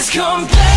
always come